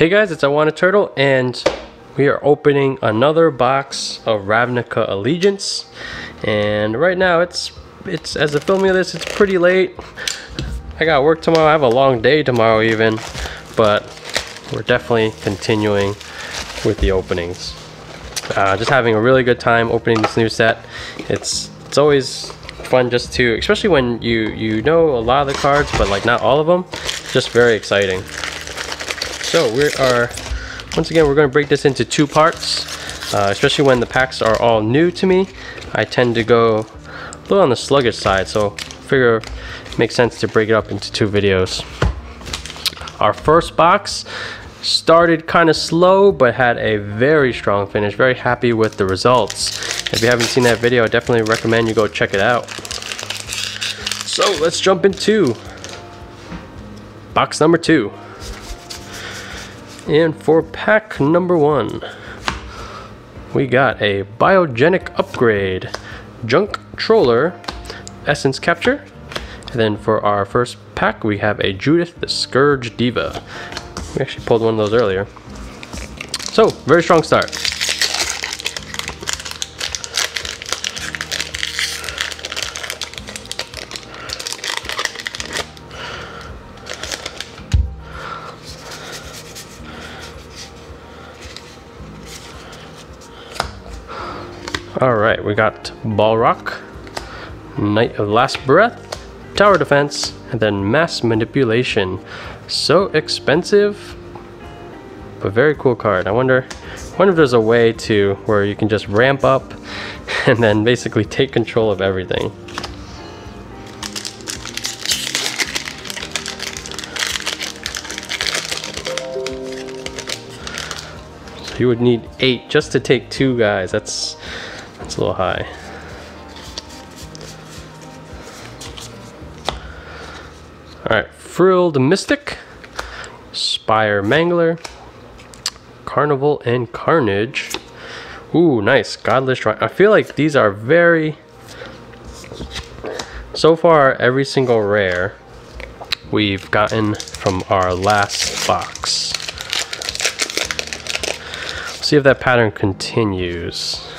Hey guys, it's I Want a Turtle, and we are opening another box of Ravnica Allegiance. And right now, it's it's as a filming of this, it's pretty late. I got work tomorrow. I have a long day tomorrow, even, but we're definitely continuing with the openings. Uh, just having a really good time opening this new set. It's it's always fun just to, especially when you you know a lot of the cards, but like not all of them. Just very exciting. So we are, once again, we're going to break this into two parts, uh, especially when the packs are all new to me. I tend to go a little on the sluggish side, so figure it makes sense to break it up into two videos. Our first box started kind of slow, but had a very strong finish. Very happy with the results. If you haven't seen that video, I definitely recommend you go check it out. So let's jump into box number two. And for pack number one, we got a Biogenic Upgrade, Junk Troller, Essence Capture. And then for our first pack, we have a Judith the Scourge Diva. We actually pulled one of those earlier. So, very strong start. Alright, we got Balrog, Knight of Last Breath, Tower Defense, and then Mass Manipulation. So expensive, but very cool card. I wonder, wonder if there's a way to where you can just ramp up and then basically take control of everything. You would need eight just to take two guys. That's it's a little high. Alright, Frilled Mystic, Spire Mangler, Carnival and Carnage. Ooh, nice. Godless I feel like these are very... So far, every single rare we've gotten from our last box. See if that pattern continues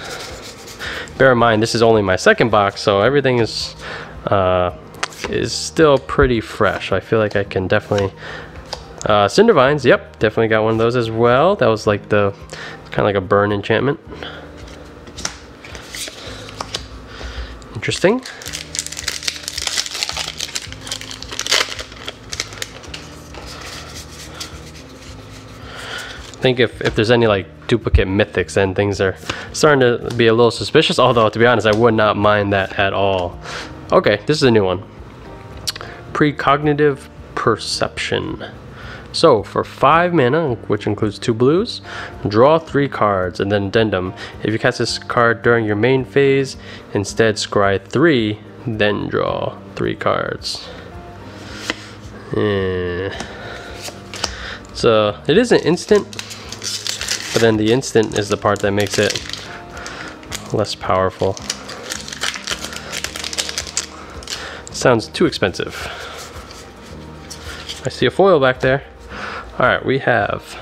bear in mind this is only my second box so everything is uh, is still pretty fresh. I feel like I can definitely uh, Cindervines yep definitely got one of those as well. That was like the kind of like a burn enchantment. Interesting think if, if there's any like duplicate mythics then things are starting to be a little suspicious. Although to be honest I would not mind that at all. Okay this is a new one. Precognitive perception. So for five mana which includes two blues draw three cards and then addendum. If you cast this card during your main phase instead scry three then draw three cards. Eh. so it is an instant but then the instant is the part that makes it less powerful. Sounds too expensive. I see a foil back there. Alright, we have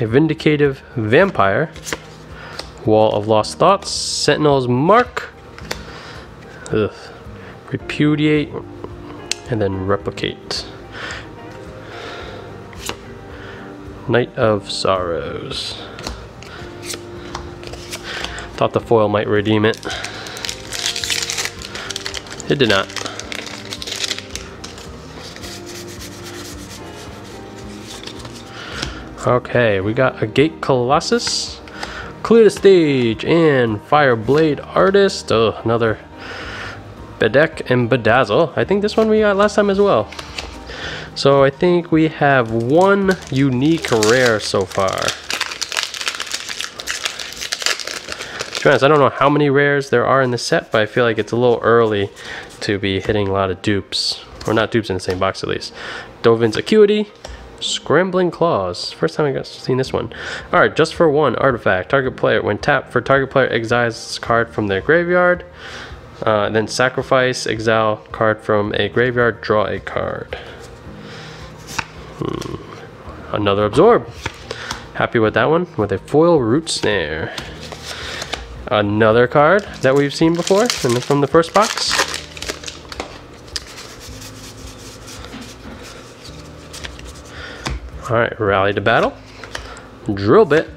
a Vindictive Vampire, Wall of Lost Thoughts, Sentinel's Mark, Ugh. Repudiate, and then Replicate. Knight of Sorrows. Thought the foil might redeem it. It did not. Okay, we got a Gate Colossus, Clear the Stage, and Fireblade Artist. Oh, another Bedeck and Bedazzle. I think this one we got last time as well. So I think we have one unique rare so far. To be honest, I don't know how many rares there are in the set, but I feel like it's a little early to be hitting a lot of dupes. Or not dupes in the same box at least. Dovin's Acuity, Scrabbling Claws. First time I got seen this one. Alright, just for one artifact. Target player, when tapped for target player exiles card from their graveyard. Uh, then sacrifice, exile card from a graveyard, draw a card. Hmm. another absorb. Happy with that one with a foil root snare. Another card that we've seen before from the first box. Alright, Rally to Battle. Drill Bit.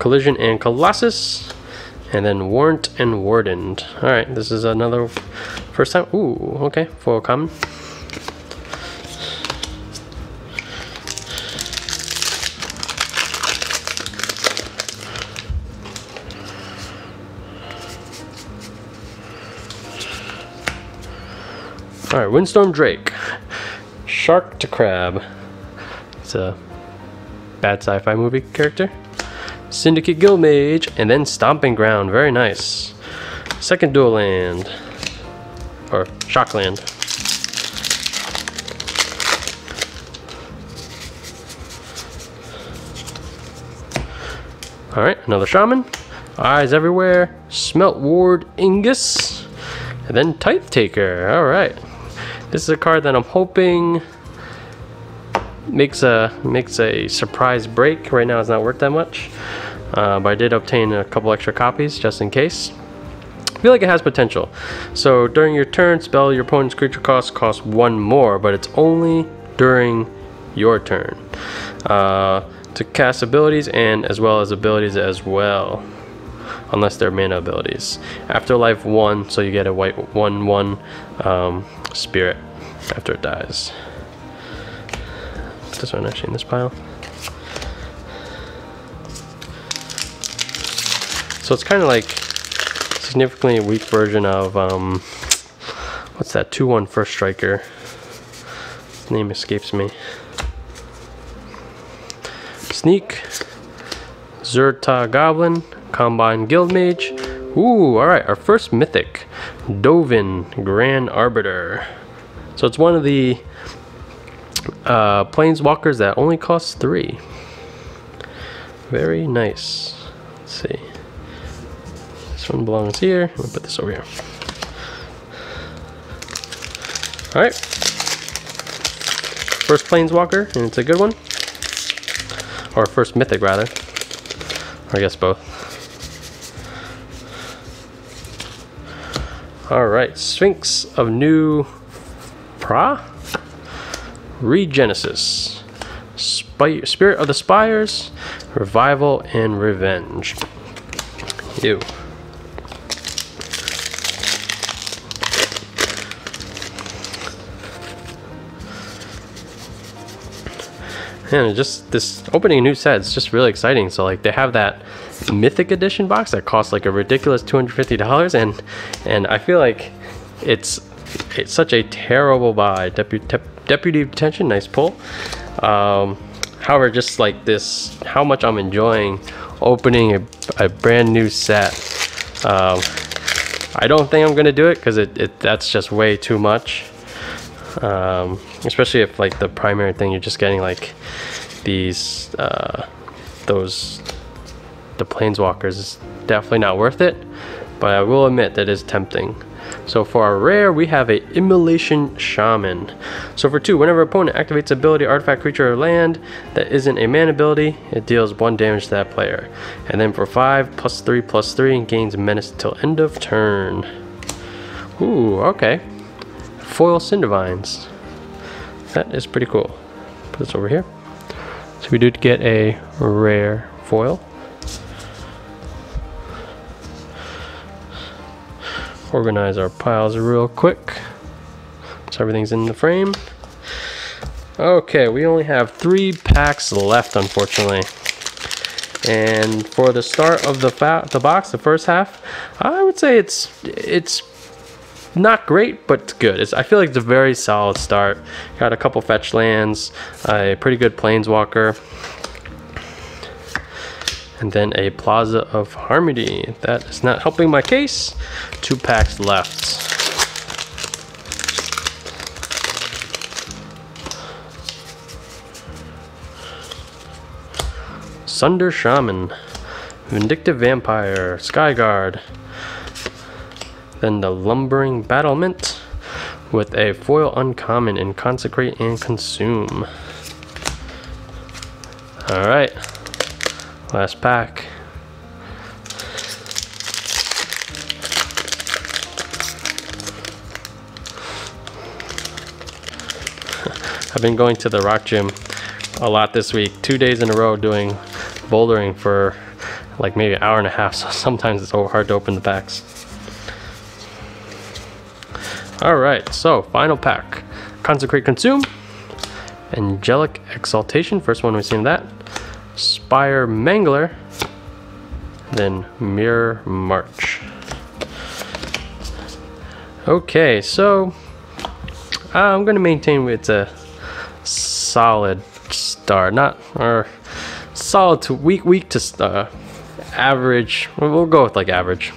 Collision and Colossus. And then Warrant and Wardened. Alright, this is another first time. Ooh, okay, foil common. Alright, Windstorm Drake. Sharktocrab. It's a bad sci-fi movie character. Syndicate Guildmage, and then Stomping Ground. Very nice. Second dual land. Or Shockland. Alright, another Shaman. Eyes Everywhere. Smelt Ward Ignus. And then Tithe Taker. Alright. This is a card that I'm hoping makes a makes a surprise break. Right now it's not worth that much. Uh, but I did obtain a couple extra copies just in case. I feel like it has potential. So during your turn, spell your opponent's creature cost costs one more, but it's only during your turn. Uh, to cast abilities and as well as abilities as well unless they're mana abilities. Afterlife 1, so you get a white 1 1 um, spirit after it dies. Put this one actually in this pile. So it's kind of like significantly a weak version of um, what's that 2 1 first striker? His name escapes me. Sneak, Zhur-Taa Goblin, Combine Guildmage. Ooh, alright, our first mythic. Dovin, Grand Arbiter. So it's one of the uh, planeswalkers that only costs three. Very nice. Let's see. This one belongs here. We'll put this over here. Alright. First planeswalker, and it's a good one. Or first mythic, rather. Or I guess both. Alright, Sphinx of New Prahv? Regenesis. Spirit of the Spires. Revival and Revenge. Ew. And just this opening new set is just really exciting. So like they have that mythic edition box that costs like a ridiculous $250 and and I feel like it's it's such a terrible buy. Deputy deputy detention, nice pull. Um, however, just like this, how much I'm enjoying opening a, a brand new set. Um, I don't think I'm gonna do it because it, it that's just way too much. Um, especially if like the primary thing you're just getting like these uh, those the planeswalkers is definitely not worth it but I will admit that is tempting so for our rare we have a immolation shaman so for two whenever opponent activates ability artifact creature or land that isn't a man ability it deals one damage to that player and then for five plus three plus three and gains menace till end of turn Ooh, okay foil cindervines that is pretty cool. Put this over here. So we did get a rare foil. Organize our piles real quick. So everything's in the frame. Okay, we only have three packs left, unfortunately. And for the start of the the box, the first half, I would say it's it's not great, but good. It's, I feel like it's a very solid start. Got a couple fetch lands, a pretty good planeswalker, and then a Plaza of Harmony. That is not helping my case. Two packs left. Sunder Shaman, Vindictive Vampire, Skyguard, then the Lumbering Battlement with a foil uncommon in Consecrate and Consume. All right, last pack. I've been going to the rock gym a lot this week, two days in a row doing bouldering for like maybe an hour and a half, so sometimes it's hard to open the packs. All right, so final pack. Consecrate Consume, Angelic Exaltation, first one we've seen that. Spire Mangler, then Mirror March. Okay, so uh, I'm gonna maintain it's a solid star, not or solid to weak, weak to uh, average. We'll go with like average.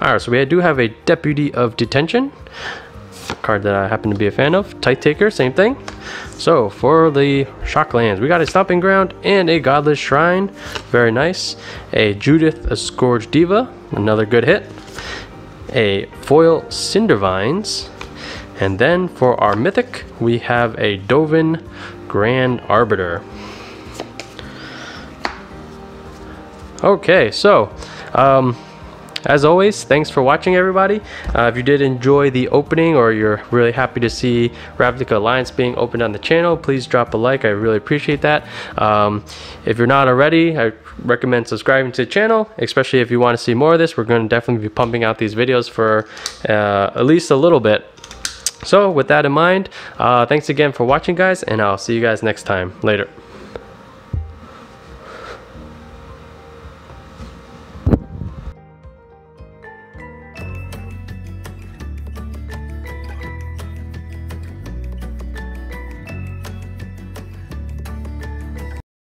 All right, so we do have a Deputy of Detention card that I happen to be a fan of. Tithe Taker, same thing. So for the Shocklands, we got a Stomping Ground and a Godless Shrine. Very nice. A Judith, a Scourge Diva, another good hit. A Foil Cindervines. And then for our Mythic, we have a Dovin Grand Arbiter. Okay, so um, as always, thanks for watching everybody. Uh, if you did enjoy the opening or you're really happy to see Ravnica Alliance being opened on the channel, please drop a like. I really appreciate that. Um, if you're not already, I recommend subscribing to the channel, especially if you want to see more of this. We're going to definitely be pumping out these videos for uh, at least a little bit. So with that in mind, uh, thanks again for watching guys, and I'll see you guys next time. Later.